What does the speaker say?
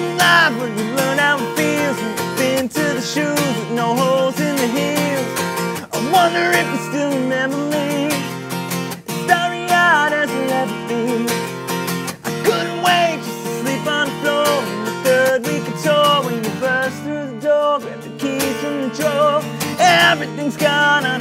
young life when we learn how it feels. Been to the shoes with no holes in the heels. I wonder if you still remember me. Starry eyed as I'll ever be. I couldn't wait just to sleep on the floor. In the third week of tour, when you burst through the door, grab the keys from the drawer. Everything's gone.